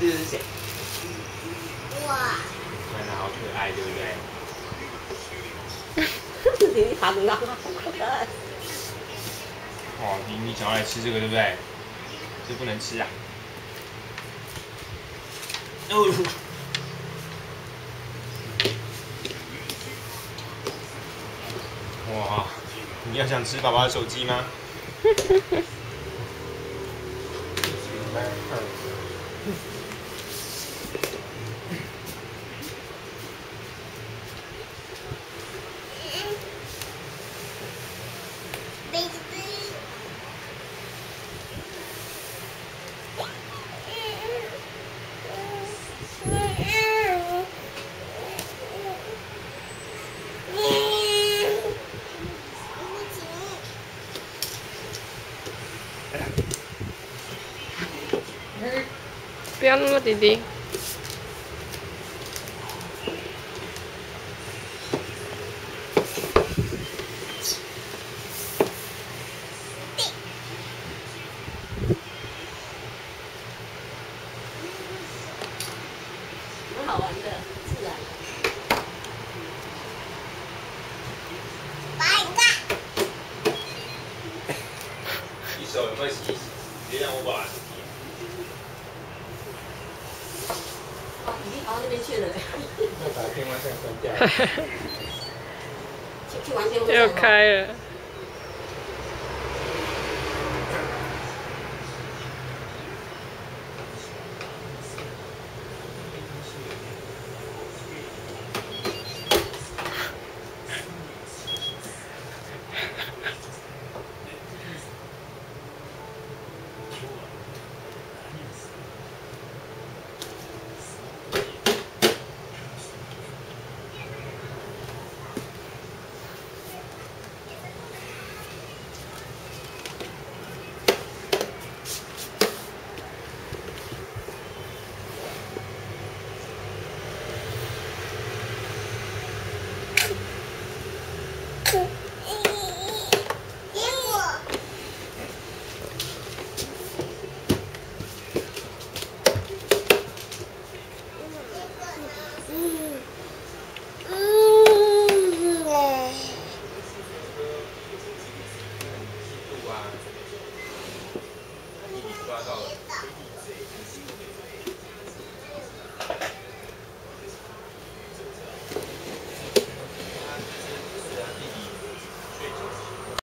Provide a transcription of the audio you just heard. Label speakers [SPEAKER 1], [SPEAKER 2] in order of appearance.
[SPEAKER 1] 这个是谁？
[SPEAKER 2] 哇！
[SPEAKER 1] 真的好可爱，对不
[SPEAKER 3] 对？你爬的好可爱。
[SPEAKER 1] 哦，你你想要来吃这个对不对？这不能吃啊！哦。哇，你要想吃爸爸的手机吗？
[SPEAKER 4] 不要那么弟弟。
[SPEAKER 3] 蛮好玩的，自然。
[SPEAKER 1] 洗手有没有洗一洗？别让我把。
[SPEAKER 3] 哦，已经跑到那边去了。
[SPEAKER 1] 要把天花板关掉。
[SPEAKER 3] 去去玩天花板。
[SPEAKER 4] 又开了。第一。